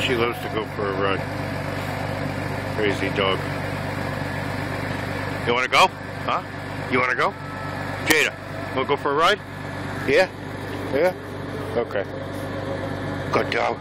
She loves to go for a run. Crazy dog. You want to go? Huh? You want to go? Jada, want to go for a ride? Yeah? Yeah? Okay. Good dog.